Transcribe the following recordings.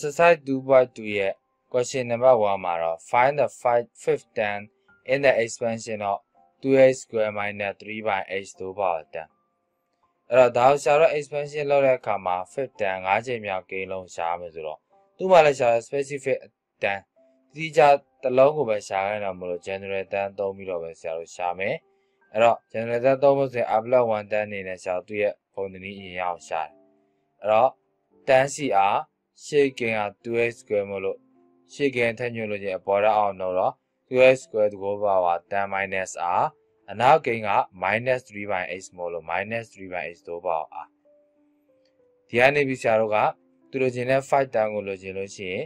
exercise 2.2ရဲ့ question number 1မှာတော့ find the fifth term in the expansion of 2x square minus 3 by x တို့ပါတန်အဲ့တော့ဒါကိုရှာတော့ expansion လုပ်တဲ့အခါမှာ fifth term 5ချိန်မြောက်ကိန်းလုံးရှာရမယ်ဆိုတော့သူ့မှာလည်းရှာတော့ specific term ဒီကြတစ်လုံးကိုပဲရှာရတာမလို့ general term သုံးပြီးတော့ပဲရှာလို့ရှာမယ်အဲ့တော့ general term သုံးဖို့ဆိုရင် a plus 1 term အနေနဲ့ရှာသူ့ရဲ့ပုံသဏ္ဍာန်အရင်ရအောင်ရှာတယ်အဲ့တော့ tan CR ရှေ့က င်က 2x square မလို့ရှေ့ကင်ထက်ညွှန်လို့ချင်းအပေါ်ရအောင်တော့ 2x square တကိုးပါပါ tan minus r အနောက်ကင်က minus 3 by x မို့လို့ minus 3 by x တို့ပါအောင်ဒီကနေပြီးဆရာတို့ကသူတို့ချင်းတဲ့5တန်းကိုလိုချင်လို့ရှိရင်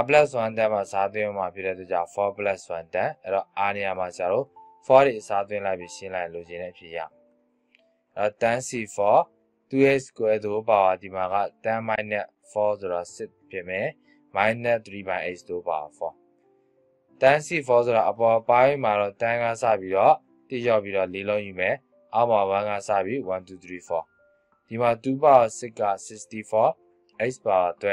r plus 1တန်းမှာစားသွင်းမှာဖြစ်တဲ့အတွက်ကြောင့်4 plus 1တန်းအဲ့တော့ r နေရာမှာဆရာတို့4တွေအစားသွင်းလိုက်ပြီးရှင်းလိုက်လိုချင်တဲ့ဖြစ်ရအဲ့တော့ tan c4 2x square တို့ပါပါဒီမှာက tan minus 4ဆိုတော့6ဖြစ်မယ် minus 3 by x တို့ပါ4 tan c4 ဆိုတာအပေါ်ပိုင်းမှာတော့ tan ကစပြီးတော့တိရောက်ပြီးတော့လေးလုံးယူမယ်အောက်မှာ1ကစပြီး1 2 3 4ဒီမှာ2 power 6က64 x power 12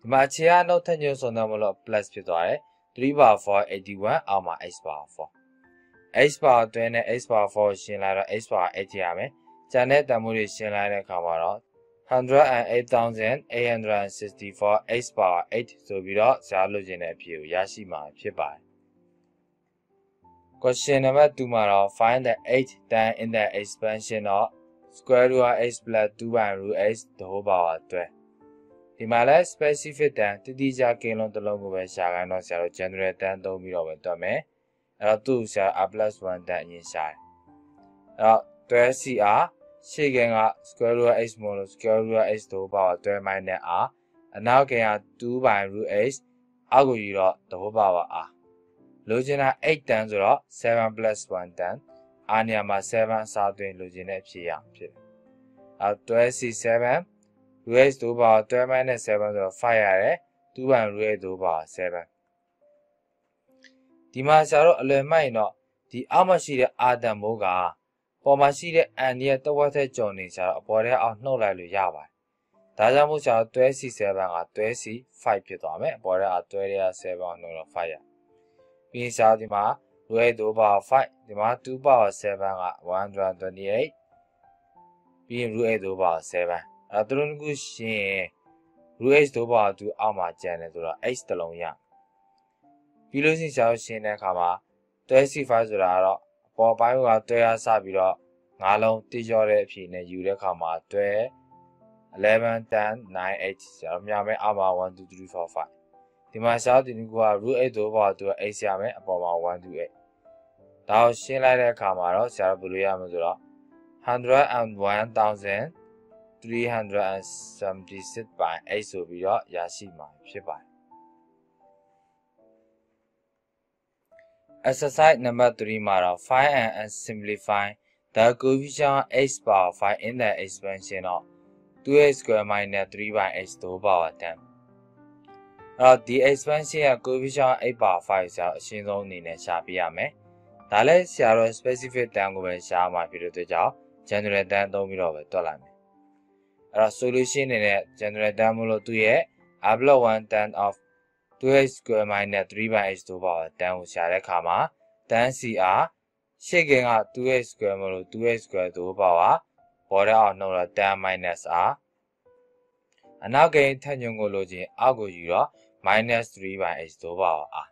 ဒီမှာအခြေအနှုတ်ထညွှန်းဆုံးတော့မလို့ plus ဖြစ်သွားတယ်3 power 4 81အောက်မှာ x power 4 x power 12နဲ့ x power 4ရှင်းလိုက်တော့ x power 8ရမယ်ကျန်တဲ့တန်ဖိုးတွေရှင်းလိုက်တဲ့အခါမှာတော့ 108,864 x power 8ဆိုပြီးတော့ရှားလို့ခြင်းတဲ့အဖြေကိုရရှိမှာဖြစ်ပါတယ် Question number 2မှာတော့ find the 8 term in the expansion of square root of x plus 2 by root x the whole power 12ဒီမှာလဲ specific term တတိကျကိန်းလုံးတစ်လုံးကိုပဲရှာခိုင်းတော့ဆရာတို့ general term သုံးပြီးတော့ပဲတွက်မယ်အဲ့တော့သူ့ဆရာ r plus 1 term အရင်ရှာတယ်အဲ့တော့ 12cr ရှေ့ကက square root of x မို့လို့ square root of x တို့ပါတော့12 minus r အနောက်ကက2 by root x အောက်ကိုယူတော့တဘောပါပါ r လိုချင်တာ8တန်းဆိုတော့7 plus 1တန်း r နေရာမှာ7အစားသွင်းလိုချင်တဲ့ဖြေရဖြစ်တယ်အဲ 12c7 root x တို့ပါ12 minus 7ဆိုတော့5ရတယ်2 by root x တို့ပါ7ဒီမှာဆရာတို့အလွယ်မှတ်ရင်တော့ဒီအောက်မှာရှိတဲ့ r တန်မိုးက ပေါ်မှာရှိတဲ့အန်ရဲ့တဝက်ထက်ကျော်နေကြတော့အပေါ်ထဲအောင်နှုတ်လိုက်လို့ရပါတယ်။ဒါကြောင့်မို့ဆရာတွဲ C7 ကတွဲ C5 ဖြစ်သွားမယ်။အပေါ်ထဲကတွဲရ7အောင်နှုတ်တော့5ရ။ပြီးရင်ဆရာဒီမှာ root 2 power 5ဒီမှာ2 power 7က128ပြီးရင် root 2 power 7အဲသူတို့ကရှင်း root 2 power 2အောက်မှာကျန်တယ်ဆိုတော့ h တလုံးရပြီးလို့ရှိရင်ဆရာရှင်းတဲ့အခါမှာတွဲ C5 ဆိုတာကတော့ ပေါ်ပိုင်းကတွဲရစပြီးတော့ငါးလုံးတိကျော်တဲ့အဖြစ်နဲ့ယူတဲ့ခါမှာတွဲ11 10 9 8ဆရာမြမယ်အမှာ1 2 3 4 5ဒီမှာရှားတင်ကူက root 8တို့ပါသူက8ဆရာမယ်အပေါ်မှာ1 2 8ဒါကိုရှင်းလိုက်တဲ့အခါမှာတော့ဆရာတို့ဘယ်လိုရမလဲဆိုတော့101,376 by 8ဆိုပြီးတော့ရရှိမှာဖြစ်ပါတယ် Exercise number 3မှာတော့ find and simplify the coefficient x power 5 in the expansion of 2x square minus 3 by x 2 power 10အဲ့တော့ဒီ expansion ရဲ့ coefficient x power 5ဆရာအရှင်းဆုံးအနေနဲ့ရှာပြရမယ်။ဒါလည်းဆရာတို့ specific term ကိုပဲရှာမှာဖြစ်တဲ့အတွက်ကြောင့် general term သုံးပြီးတော့ပဲတွက်လိုက်မယ်။အဲ့တော့ solution အနေနဲ့ general term မလို့သူ့ရဲ့ r plus 1 tan of 2x square minus 3 by x တို့ပါတန်းကိုရှာတဲ့အခါမှာတန်း CR ရှေ့ကင်က 2x square မလို့ 2x square တို့ပါပါပေါ်တဲ့အောင်နှုတ်တော့တန်း minus r အနောက်ကင်ထက်ညွန်ကိုလိုချင်အောက်ကိုယူတော့ minus 3 by x တို့ပါပါ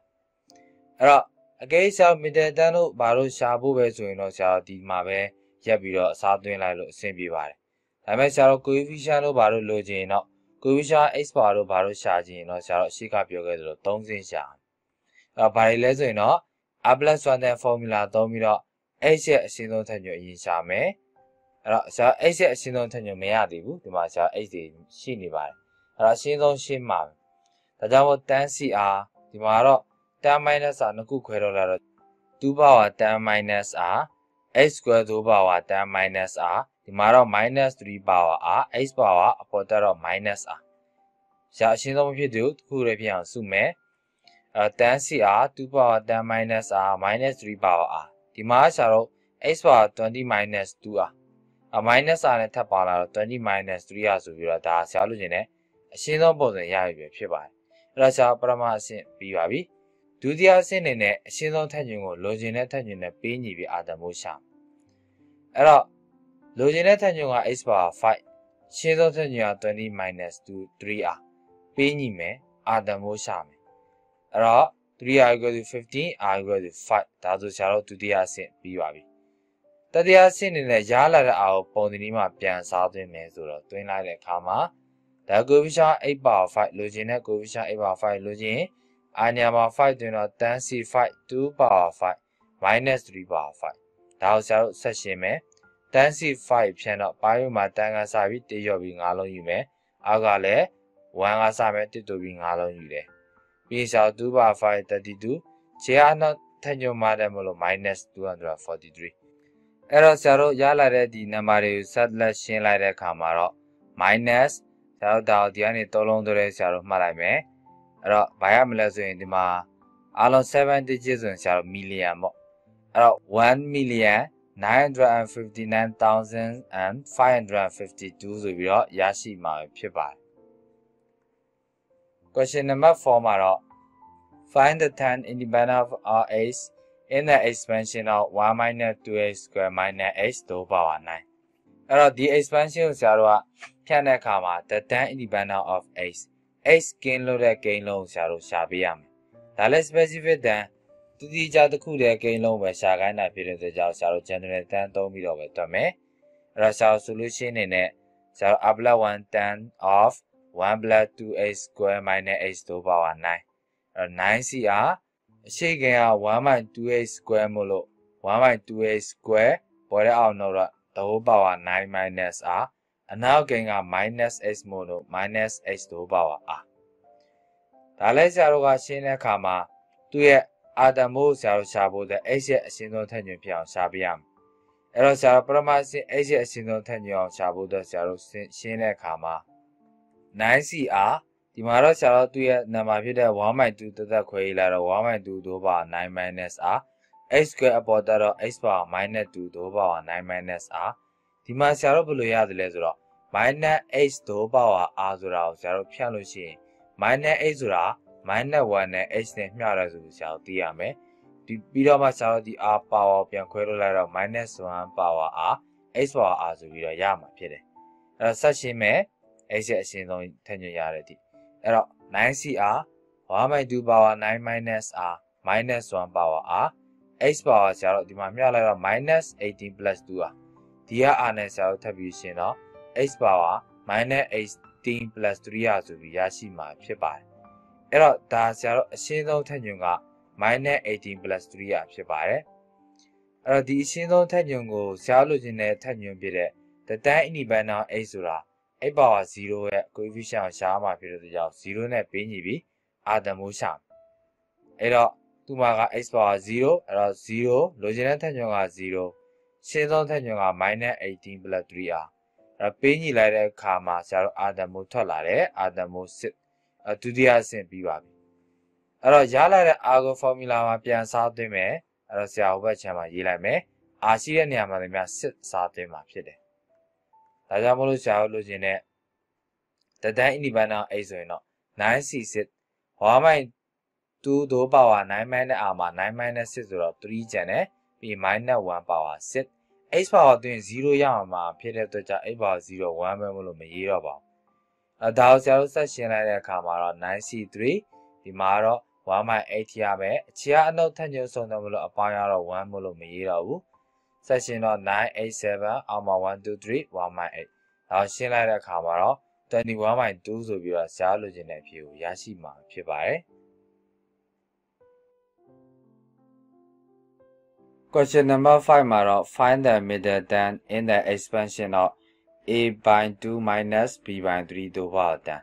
အဲ့တော့အကိစ္စမီတာတန်းတို့ဘာလို့ရှာဖို့ပဲဆိုရင်တော့ဆရာဒီမှာပဲရက်ပြီးတော့အစားသွင်းလိုက်လို့အဆင်ပြေပါတယ်ဒါပေမဲ့ဆရာတို့ coefficient တို့ဘာလို့လိုချင်တော့ ကိုဝီရှာ x bar တို့ဘာလို့ရှာကြည့်ရင်တော့ဆရာတို့အရှိကပြောခဲ့သလို၃စင်းရှာအဲ့ဘာတွေလဲဆိုရင်တော့ r plus 1တဲ့ formula သုံးပြီးတော့ x ရဲ့အရှင်းဆုံးထက်ညွှန်အရင်ရှာမယ်အဲ့တော့ဆရာ x ရဲ့အရှင်းဆုံးထက်ညွှန်မရသေးဘူးဒီမှာဆရာ x တွေရှိနေပါတယ်အဲ့တော့အရှင်းဆုံးရှင်းမှာဒါကြောင့်မို့ tan cr ဒီမှာတော့ tan minus r နှစ်ခုခွဲတော့လာတော့2 power tan minus r x square 2 power tan minus r ဒီမှာတော့ minus 3 power r x power အပေါ်တက်တော့ minus r ရှာအရှင်းဆုံးမဖြစ်သေးဘူးတစ်ခုတည်းဖြစ်အောင်စုမယ်အဲ tan cr 2 power tan minus r minus 3 power r ဒီမှာရှာတော့ x power 20 minus 2r အ minus r နဲ့ထပ်ပါလာတော့20 minus 3r ဆိုပြီးတော့ဒါဆရာလို့ရှင်တယ်အရှင်းဆုံးပုံစံရပြီပဲဖြစ်ပါတယ်အဲ့တော့ဆရာပရမအဆင့်ပြီးပါပြီဒုတိယအဆင့်အနေနဲ့အရှင်းဆုံးထက်ညွန်ကိုလိုချင်တဲ့ထက်ညွန်နဲ့ပေးညီပြီးအာတမိုးရှာအဲ့တော့ လိုချင်တဲ့ထက်ညွန်က x power 5ရှင်းဆုံးထက်ညွန်က20 minus 2 3r ပေးညီမယ်အာတမိုးရှာမယ်အဲ့တော့ 3r equal to 15 r equal to 5ဒါဆိုဆရာတို့ဒုတိယအဆင့်ပြီးပါပြီတတိယအဆင့်အနေနဲ့ရလာတဲ့အာကိုပုံသဏ္ဍာန်မှာပြန်စားသွင်းမယ်ဆိုတော့တွင်းလိုက်တဲ့အခါမှာဒါ coefficient 8 power 5လိုချင်တဲ့ coefficient 8 power 5လိုချင်အာညာမှာ5တွင်တော့ tan c5 2 power 5 minus 3 power 5ဒါကိုဆရာတို့ဆက်ရှင်းမယ် tan c5 ဖြန်တော့ပိုင်းမှာ tan ကစပြီးတရော့ပြီး၅လုံးယူမယ်အောက်ကလည်း1ကစမယ်တစ်တူပြီး၅လုံးယူတယ်ပြီးရှာ2 power 5 32ခြေအားနောက်ထညွန်ပါတယ်မလို့ minus 243 အဲ့တော့ဆရာတို့ရလာတဲ့ဒီနံပါတ်တွေကိုဆက်လက်ရှင်းလိုက်တဲ့အခါမှာတော့ minus ဆရာတို့ဒါကိုဒီကနေ၃လုံးသွဲဆရာတို့မှတ်လိုက်မယ်အဲ့တော့ဘာရမလဲဆိုရင်ဒီမှာအားလုံး7 digit ဆိုရင်ဆရာတို့ million ပေါ့အဲ့တော့1 million 955,552ဆိုပြီးတော့ရရှိမှာဖြစ်ပါတယ် Question number 4မှာတော့ find the 10 independent of all x in the expansion of 1 minus 2x square minus x တို့ပါပါ9အဲ့တော့ဒီ expansion ကိုဆရာတို့ကဖြတ်တဲ့အခါမှာ the 10 independent of x x ကင်းလို့တဲ့ကိန်းလုံးဆရာတို့ရှာပေးရမယ်ဒါလည်း specific တန် တူတီကြတစ်ခုတည်းကိန်းလုံးပဲရှာခိုင်းတာဖြစ်တဲ့အတွက်ကြောင့်ဆရာတို့ general တန်သုံးပြီးတော့ပဲတွက်မယ်အဲ့တော့ဆရာတို့ solution အနေနဲ့ဆရာတို့ a plus 1 tan of 1 plus 2x square minus x တို့ပါပါ9အဲ့တော့ 9cr အရှိခင်က1 minus 2x square မို့လို့1 minus 2x square ပေါ်တဲ့အောင်တော့တော့ပါပါ9 minus r အနောက်ကင်က minus x မို့လို့ minus x တို့ပါပါ r ဒါလဲဆရာတို့ကရှင်းတဲ့အခါမှာသူ့ရဲ့ အာတမိုးဆရာတို့ရှာဖို့တဲ့ x ရဲ့အရှင်းဆုံးထက်ညွန်ဖြစ်အောင်ရှာပြရမယ်အဲ့တော့ဆရာတို့ပရမစင် x ရဲ့အရှင်းဆုံးထက်ညွန်အောင်ရှာဖို့တဲ့ဆရာတို့ရှင်းတဲ့အခါမှာ 9cr ဒီမှာတော့ဆရာတို့သူ့ရဲ့နံပါတ်ဖြစ်တဲ့1/2တသက်ခွဲရေးလာတော့1/2တို့ပါ 9 r x square အပေါ်တက်တော့ x power -2 တို့ပါ9 r ဒီမှာဆရာတို့ဘယ်လိုရသလဲဆိုတော့ -x တို့ပါ r ဆိုတာကိုဆရာတို့ဖြတ်လို့ရှိရင် -x ဆိုတာ -1 နဲ့ h နဲ့မျှတယ်ဆိုဆရာတို့သိရမယ်ဒီပြီးတော့မှဆရာတို့ဒီ r power ပြန်ခွဲလို့လိုက်တော့ -1 power r h power r ဆိုပြီးတော့ရမှာဖြစ်တယ်အဲ့တော့ဆက်ရှင်းမယ် h ရဲ့အရှင်းဆုံးထည့်ညွှန်ရတဲ့ဒီအဲ့တော့ 9cr 1/2 power 9 minus r minus 1 power r h power ဆရာတို့ဒီမှာမျှလိုက်တော့ minus 18 plus 2r ဒီက r နဲ့ဆရာတို့ထပ်ပြီးရှင်းတော့ h power minus 18 plus 3r ဆိုပြီးရရှိမှာဖြစ်ပါတယ် အဲ့တော့ဒါဆရာတို့အရှင်းဆုံးထက်ညွန်က minus 18 plus 3r ဖြစ်ပါတယ်အဲ့တော့ဒီအရှင်းဆုံးထက်ညွန်ကိုဆရာလိုချင်တဲ့ထက်ညွန်ဖြစ်တဲ့ the tan independent h ဆိုတာ8 power 0ရဲ့ coefficient ကိုရှားမှာဖြစ်တဲ့ကြောင့်0နဲ့ပေးညီပြီးအာတမိုးရှာအဲ့တော့သူ့မှာက x power 0အဲ့တော့0လိုချင်တဲ့ထက်ညွန်က0ရှင်းဆုံးထက်ညွန်က -18 3r အဲ့ပေးညီလိုက်တဲ့အခါမှာဆရာတို့အာတမိုးထွက်လာတယ်အာတမိုးစစ် ဒုတိယအဆင့်ပြီးပါပြီအဲ့တော့ရလာတဲ့ argo formula မှာပြန်စားသွင်းမယ်အဲ့တော့ဆရာဟိုဘက်ခြမ်းမှာရေးလိုက်မယ် r ရှိတဲ့နေရာမှာလည်းများစစ်စားသွင်းမှာဖြစ်တယ်ဒါကြောင့်မလို့ဆရာတို့လိုချင်တဲ့တဒန်း independent a ဆိုရင်တော့ 9c6 1 2ဒိုးပါဝါ9 minus r မှာ9 minus 6ဆိုတော့3ကျန်တယ်ပြီး minus 1ပါဝါ6 h power တွင်0ရအောင်မှာဖြစ်တဲ့အတွက်ကြောင့် h power 0 1ပဲမလို့မရေးတော့ပါဘူး အဲဒါကိုဆရာတို့ဆက်ရှင်းလိုက်တဲ့အခါမှာတော့ 9c3 ဒီမှာတော့1/8ရမယ်အခြေအနှုတ်ထက်ညွှန်းဆုံးတယ်မလို့အပေါင်းရတော့1မလို့မရေးတော့ဘူးဆက်ရှင်းတော့987အောက်မှာ1 2 3 1/8ဒါရှင်းလိုက်တဲ့အခါမှာတော့21/2ဆိုပြီးတော့ရှားလိုချင်တဲ့အဖြေကိုရရှိမှာဖြစ်ပါတယ် Question number 5မှာတော့ find the middle term in the expansion of a by 2 minus b by 3တို့ပါတန်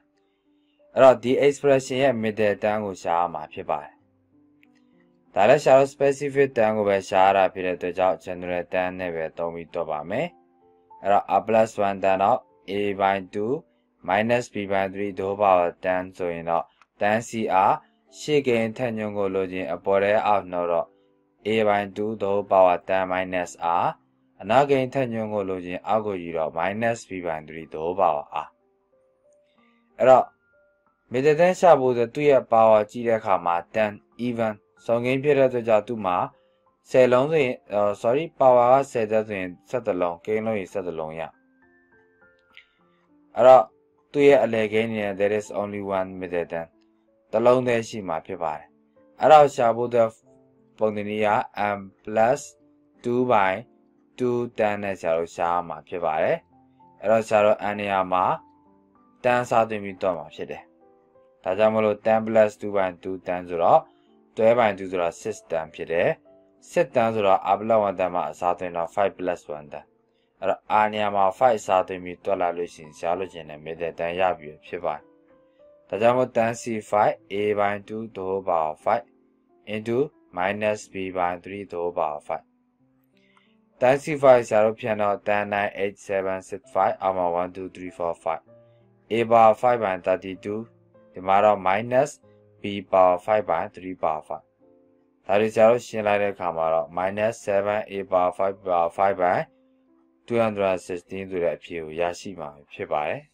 အဲ့တော့ဒီ expression ရဲ့ middle term ကိုရှာရမှာဖြစ်ပါတယ်ဒါလည်းရှာလို့ specific term ကိုပဲရှာရတာဖြစ်တဲ့အတွက်ကြောင့် general term နဲ့ပဲသုံးပြီးတော့ပါမယ်အဲ့တော့ a plus 1 term တော့ a by 2 minus b by 3တို့ပါတန်ဆိုရင်တော့ tan cr ရှေ့ကိန်းထက်ညွန်ကိုလိုချင်အပေါ်ထဲအောက်နှောတော့ a by 2တို့ပါ tan minus r အနောက်ကိန်းထက်ညွန်ကိုလိုချင်အောက်ကိုယူတော့ minus b by 3တို့ပါ r အဲ့တော့မေတ္တန်ရှာဖို့ဆိုသူ့ရဲ့ power ကြည့်တဲ့အခါမှာ10 even စုံကိန်းဖြစ်တဲ့အတွက်ကြောင့်သူ့မှာ10လုံးဆိုရင် sorry power က10သက်ဆိုရင်17လုံးကိန်းလုံးရင်17လုံးရအဲ့တော့သူ့ရဲ့အလယ်ကိန်းနေနဲ့ there is only one middle term တလုံးတည်းရှိမှာဖြစ်ပါတယ်အဲ့တော့ရှာဖို့တဲ့ပုံသဏ္ဍာန်က m 2 by 2 tan နဲ့ဆရာတို့ရှားမှာဖြစ်ပါတယ်အဲ့တော့ဆရာတို့ n နေရာမှာ tan စားသွင်းပြီးတော့မှာဖြစ်တယ်ဒါကြောင့်မလို့10 2 by 2 tan ဆိုတော့12 by 2ဆိုတော့6 tan ဖြစ်တယ်6 tan ဆိုတော့ r 1 tan မှာအစားသွင်းတော့5 1 tan အဲ့တော့ r နေရာမှာ5အစားသွင်းပြီးတွက်လိုက်လို့ရှိရင်ရှားလို့ကျင်တဲ့ middle tan ရပြီဖြစ်ပါတယ်ဒါကြောင့်မို့ tan c5 a by 2 the whole power 5 into minus b by 3 the whole power 5 tan c5 ဆရာတို့ပြန်တော့ tan 9 8 7 6 5အောက်မှာ1 2 3 4 5 a power 5 by 32ဒီမှာတော့ minus b power 5 by 3 power 5ဒါတွေကျတော့ရှင်းလိုက်တဲ့အခါမှာတော့ minus 7 a power 5 power 5 by 216ဆိုတဲ့အဖြေကိုရရှိမှာဖြစ်ပါတယ်